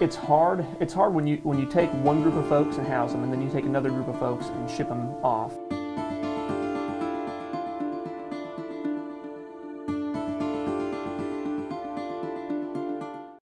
It's hard. It's hard when you when you take one group of folks and house them, and then you take another group of folks and ship them off.